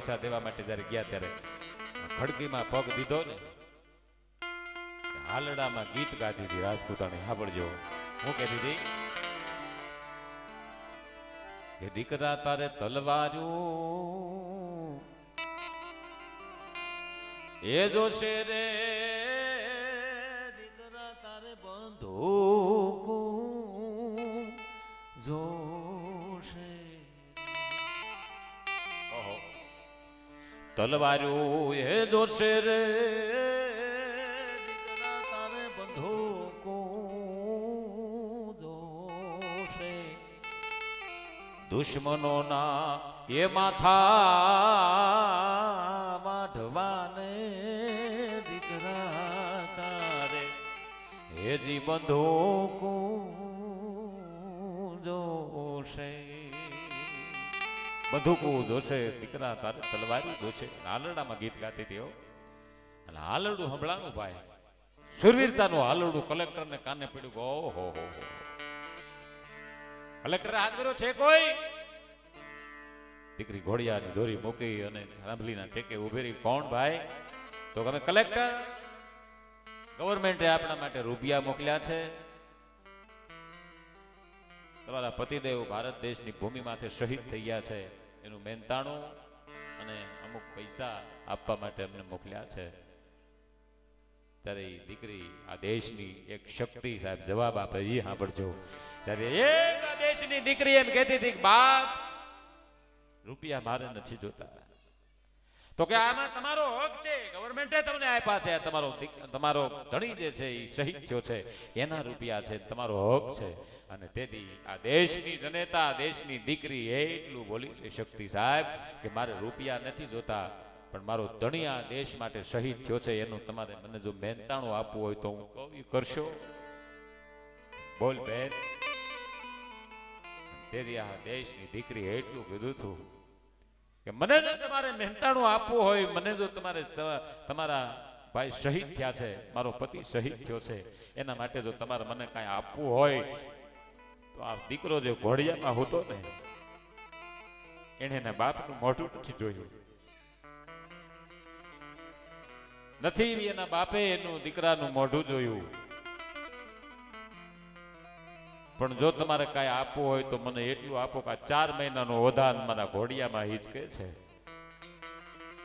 પૈસા દેવા માટે જ્યારે ગયા ત્યારે ખડકીમાં પગ દીધો ને હાલડામાં ગીત ગાતી હતી રાજપૂતાની સાંભળજો હું કહેતી હતી કે દીકરા તારે તલવારું, એ જોશે રે, દીકરા તારે બંધો જોશે તલવારું એ જોશે રે. તારે બંધુકું જોશે દુશ્મનોના એ માથા માઢવાને દીકરા તારે. હેજી બંધુકો જોશે બંધુકો જોશે, દીકરા તારે તલવારી જોશે. હાલરડામાં ગીત ગાતી હતી અને હાલરડું સંભળાનું ભાઈ. સુરવીરતાનું હાલરડું કલેક્ટરને કાને પડ્યું ઓહો, હો હો કલેક્ટરે હાથ કર્યો છે કોઈ? દીકરી ઘોડિયાની દોરી મૂકી અને રાંભલીના ટેકે ઊભી રહી. કોણ ભાઈ? તો તમે કલેક્ટર. ગવર્મેન્ટે આપણા માટે રૂપિયા મોકલ્યા છે. તમારા પતિદેવ ભારત દેશની ભૂમિમાંથી શહીદ થઈ ગયા છે. એનું મહેનતાણું અને અમુક પૈસા આપવા માટે અમને મોકલ્યા છે. ત્યારે એ દીકરી આ દેશની એક શક્તિ સાહેબ જવાબ આપે એ સાંભળજો. ત્યારે એક દેશની દીકરી એમ કહેતી હતી બાપ, રૂપિયા મારે નથી જોતા. તો કે આમાં તમારો હક છે ગવર્મેન્ટે તમને આપ્યા છે તમારો તમારો ધણી જે છે એ શહીદ થયો છે, એના રૂપિયા છે, તમારો હક છે. અને તેથી આ દેશની જનતા, દેશની દીકરી એટલું બોલી છે, શક્તિ સાહેબ, કે મારે રૂપિયા નથી જોતા, પણ મારો ધણી આ દેશ માટે શહીદ થયો છે, એનું તમારે મને જો મહેનતાણું આપવું હોય તો હું કહું કરશો. બોલ બેન. તેથી આ દેશની દીકરી એટલું કીધું હતું કે મને જો તમારે મહેનતાણું આપવું હોય, મને જો તમારે તમારા ભાઈ શહીદ થયા છે, મારો પતિ શહીદ થયો છે, એના માટે જો તમારે મને કાંઈ આપવું હોય, તો આ દીકરો જે ઘોડિયામાં હોતો ને એને એના બાપનું મોઢું નથી જોયું. નથી એના બાપે એનું દીકરાનું મોઢું જોયું. પણ જો તમારે કાંઈ આપવું હોય તો મને એટલું આપો કે ચાર મહિનાનું વધાન મારા ઘોડિયામાં હિચકે છે.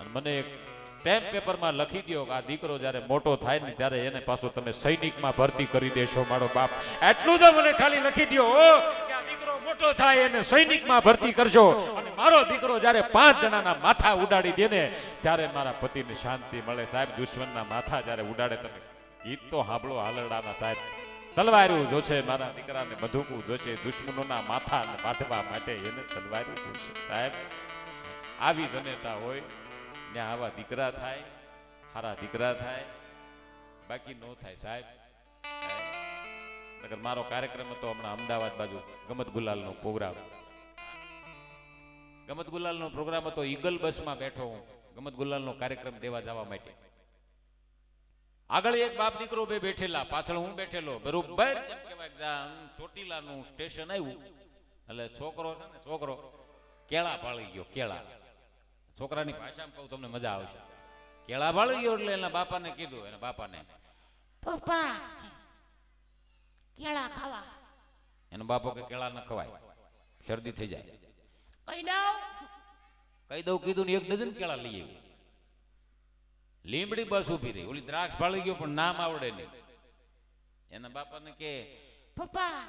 અને મને એક સ્ટેમ્પ પેપરમાં લખી દો કે આ દીકરો જ્યારે મોટો થાય ને ત્યારે એને પાછો તમે સૈનિકમાં ભરતી કરી દેશો, મારો બાપ. એટલું જ મને ખાલી લખી દો દીકરો મોટો થાય એને સૈનિકમાં ભરતી કરશો અને મારો દીકરો જ્યારે પાંચ જણાના માથા ઉડાડી દે ને, ત્યારે મારા પતિને શાંતિ મળે. સાહેબ, દુશ્મનના માથા જ્યારે ઉડાડે, તમે ગીત તો સાંભળો હાલરડાના સાહેબ. તલવારું જોશે મારા દીકરાને મધુકું જોશે, દુશ્મનોના માથા ને વાઢવા માટે એને તલવારું જોશે. સાહેબ, આવી જનેતા હોય, ત્યાં આવા દીકરા થાય, સારા દીકરા થાય, બાકી નો થાય સાહેબ. નગર મારો કાર્યક્રમ હતો હમણાં અમદાવાદ બાજુ, ગમત ગુલાલનો પ્રોગ્રામ. ગમત ગુલાલનો પ્રોગ્રામ હતો, ઈગલ બસમાં બેઠો હું, ગમત ગુલાલનો કાર્યક્રમ દેવા જવા માટે. આગળ એક બાપ દીકરો બે બેઠેલા પાછળ હું બેઠેલો. બરોબર? કહેવાય ચોટીલાનું સ્ટેશન આવ્યું. એટલે છોકરો છે ને છોકરો કેળા પાળી ગયો કેળા. છોકરાની ભાષામાં કહું તમને મજા આવશે. કેળા પાળી ગયો એટલે એના બાપાને કીધું એના બાપાને પપ્પા કેળા ખાવા. એનો બાપો કે કેળા ન ખવાય. શરદી થઈ જાય. કહી દઉં. કહી દઉં કીધું ને એક ડઝન કેળા લઈ આવ્યું. લીમડી બસ ઊભી રહી. ઓલી દ્રાક્ષ પાળી ગયો પણ નામ આવડે નહીં. એના બાપાને કે પપ્પા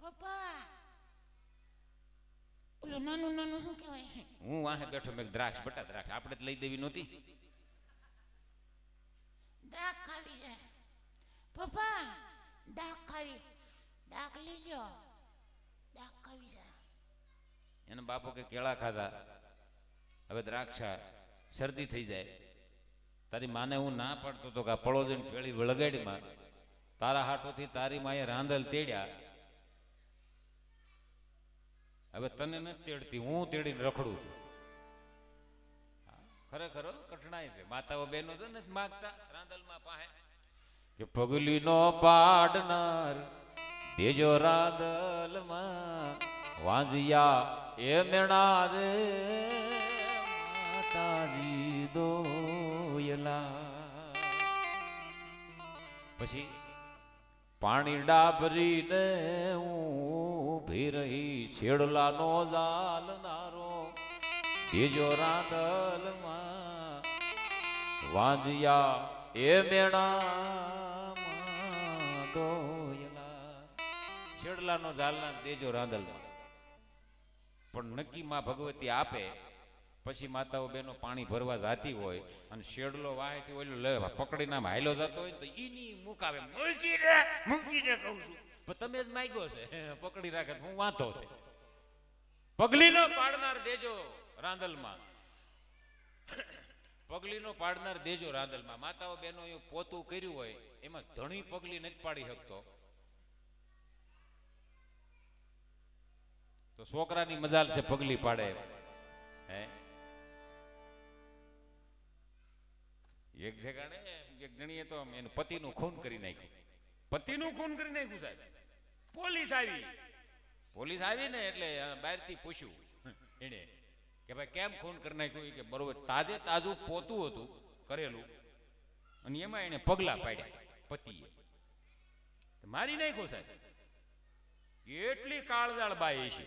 પપ્પા. ઓલું નાનું નાનું શું કહેવાય? હું વાહે બેઠો મેં દ્રાક્ષ બટા દ્રાક્ષ. આપણે જ લઈ દેવી નહોતી. દ્રાક્ષ ખાવી છે. પપ્પા દાગ ખાવી. દાગ લઈ લ્યો. દાગ ખાવી છે. એના બાપો કે કેળા ખાધા. હવે દ્રાક્ષા શરદી થઈ જાય. તારી માને હું ના પાડતો તો કે આ પળોજન પેળી વળગાડીમાં તારા હાટોથી તારી માએ રાંધલ તેડ્યા. હવે તને નથી તેડતી, હું તેડીને રખડું ખરેખર કઠણાઈ છે. માતાઓ બહેનો છે ને, માગતા રાંદલમાં પાહે. કે પગલીનો પાડનાર દેજો રાંધલમાં, વાંજિયા એ મેણા રે પછી પાણી ડાભરીને ઊભી રહી છેડલાનો જાલનારો બીજો રાંદલમાં વાંજિયા, એ દોયલા છેડલાનો જાલના દેજો રાંદલમાં પણ નક્કી માં ભગવતી આપે પછી માતાઓ બેનો પાણી ભરવા જાતી હોય અને શેડલો વાહેથી ઓલો લે, પકડીને આમ હાયલો જતો હોય ને તો ઈની મુકાવે મૂકી દે મૂકી દે કહું છું. પણ તમે જ માગ્યો છે, પકડી રાખે હું વાંધો છે. પગલીનો પાડનાર દેજો રાંદલમાં. પગલીનો પાડનાર દેજો રાંદલમાં. માતાઓ બેનો એ પોતું કર્યું હોય, એમાં ધણી પગલી નથી પાડી શકતો. તો છોકરાની મજાલ છે પગલી પાડે. એક જગાને એક જણીએ તો એનું પતિનું ખૂન કરી નાખ્યું. પતિનું ખૂન કરી નાખ્યું સાહેબ. પોલીસ આવી. પોલીસ આવી ને એટલે બહારથી પૂછ્યું એને કે ભાઈ કેમ ખૂન કરી નાખ્યું? કે બરોબર, તાજે તાજું પોતું હતું, કરેલું. અને એમાં એને પગલા પાડ્યા, પતિએ. મારી નાખ્યો સાહેબ. કેટલી કાળજાળ બાઈ છે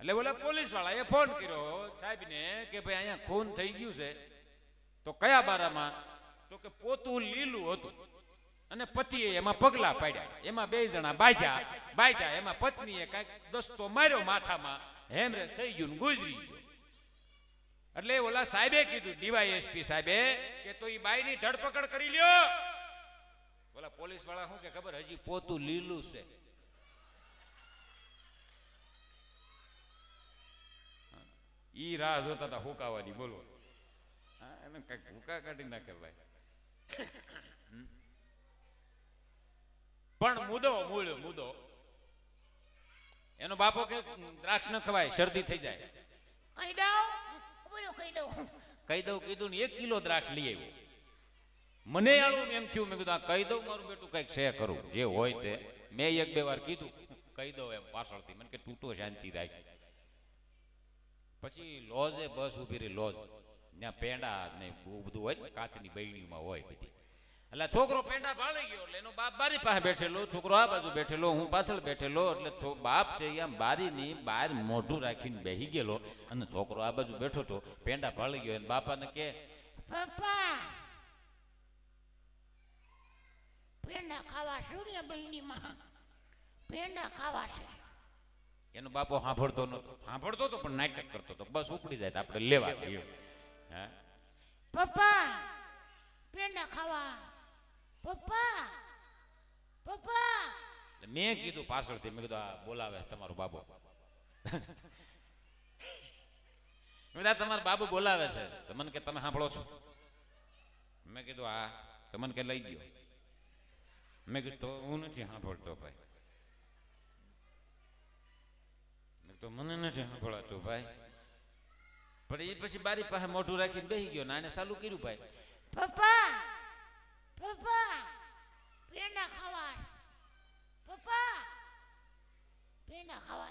એટલે બોલા પોલીસવાળા એ ફોન કર્યો સાહેબ ને કે ભાઈ અહીંયા ખૂન થઈ ગયું છે. તો કયા બારામાં? તો કે પોતું લીલું હતું. અને પતિએ એમાં પગલા પાડ્યા. એમાં બે જણા બાજ્યા બાજ્યા એમાં પત્નીએ કાંઈક દસ્તો માર્યો માથામાં. હેમરે થઈ ગયું ગુજરી ગયો. એટલે ઓલા સાહેબે કીધું, ડીવાયએસપી સાહેબે, કે તો એ બાઈની ધરપકડ કરી લ્યો. ઓલા પોલીસવાળા શું કે, ખબર, હજી પોતું લીલું છે. ઈ રાહ જોતા હતા હુકાવાની, બોલો. હા, કંઈક ભૂકા કાઢી નાખે ભાઈ. પણ મુદો મૂળ મુદો. એનો બાપો કે દ્રાક્ષ ન ખવાય શરદી થઈ જાય. કહી દઉં? બોલો કહી દઉં. કહી દઉં કીધું ને એક કિલો દ્રાક્ષ લઈ આવ્યો. મને આળું એમ થયું મેં કીધું આ કહી દઉં મારું બેટું કંઈક છે કરું. જે હોય તે. મેં એક બે વાર કીધું કહી દઉં એમ પાછળથી. મને કે તૂટો શાંતિ રાખી. પછી લોજે બસ ઊભી રહી લોજ. ત્યાં પેંડા ને બધું હોય કાચની બૈણીમાં હોય બધી. એટલે છોકરો પેંડા ભાળી ગયો એટલે એનો બાપ બારી પાસે બેઠેલો છોકરો આ બાજુ બેઠેલો હું પાછળ બેઠેલો એટલે બાપ છે એ આમ બારીની બહાર મોઢું રાખીને બેહી ગયેલો અને છોકરો આ બાજુ બેઠો હતો પેંડા ભાળી ગયો અને બાપાને કે પપ્પા પેંડા ખાવા સૂર્ય બહેનીમાં પેંડા ખાવા છે. એનો બાપો સાંભળતો નતો સાંભળતો હતો પણ નાટક કરતો હતો બસ ઉપડી જાય આપણે લેવા દઈએ. હા? પપ્પા પેંડા ખાવા. પપ્પા પપ્પા. મેં કીધું પાછળથી મેં કીધું આ બોલાવે તમારો બાબો. મેં તમારો બાબુ બોલાવે છે. તો મને કે તમે સાંભળો છો. મેં કીધું આ તો મને કે લઈ ગયો. મેં કીધું તો હું નથી સાંભળતો ભાઈ. કીધું મને નથી સાંભળાતું ભાઈ. પણ એ પછી બારી પાસે મોઢું રાખીને બેસી ગયો ને આને ચાલુ કર્યું ભાઈ. પપ્પા પપ્પા પેંડા ખાવા પપ્પા પેંડા ખાવા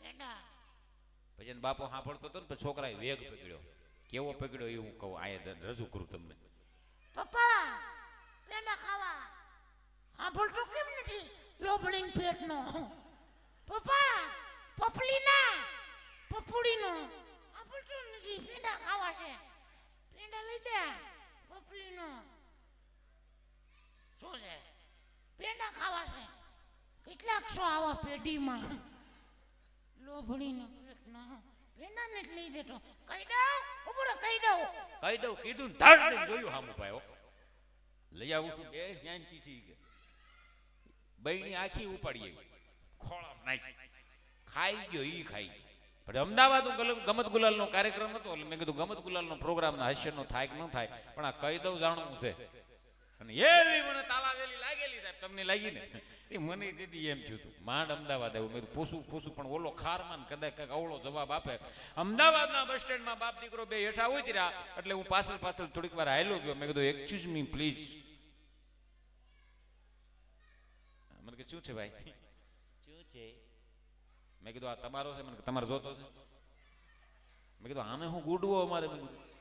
પેંડા. પછી બાપો સાંભળતો હતો ને પછી છોકરાએ વેગ પકડ્યો. કેવો પકડ્યો એ હું કહું અહીંયા રજૂ કરું તમને. પપ્પા પેંડા ખાવા સાંભળતો કેમ નથી? લોબડીન પેટનો. પપ્પા પપલીના પપુડીનો. સાંભળતો પીંડા ખાવા છે. પીંડા લઈ દે પપલીનો શું છે? પીંડા ખાવા છે. કેટલાક સો આવા પેઢીમાં? લોભડીનો પેટનો. પીંડા નથી લઈ દેતો કહી દઉં ઉભરો કહી દઉં. કહી દઉં, કીધું ને ધાડ જોયું હામું ભાઈ લઈ આવું છું, બે શાંતિથી બૈણી આખી ઉપાડી ખોળામ નાખી. ખાઈ ગયો, ઈ ખાઈ ગયો. પણ અમદાવાદ ગમત ગુલાલનો કાર્યક્રમ હતો, એટલે મેં કીધું ગમત ગુલાલનો પ્રોગ્રામ હાસ્યનો થાય કે ન થાય, પણ આ કહી દઉં જાણવું છે. અને મને તાલાવેલી લાગેલી સાહેબ, તમને લાગી ને? એ મને દીદી એમ થયું હતું, માંડ અમદાવાદ આવ્યું મેં પૂછું પણ ઓલો ખારમાન કદાચ કંઈક અવળો જવાબ આપે. અમદાવાદના બસ સ્ટેન્ડમાં બાપ દીકરો બે હેઠા ઉતર્યા એટલે હું પાછળ પાછળ થોડીક વાર હાયલો ગયો. મેં કીધું એક્સક્યુઝ મી પ્લીઝ મને કે, શું છે ભાઈ? મેં કીધું, આ તમારો છે? મને તમારે જોતો છે. મેં કીધું, આને હું ગુડવો અમારે? મેં કીધું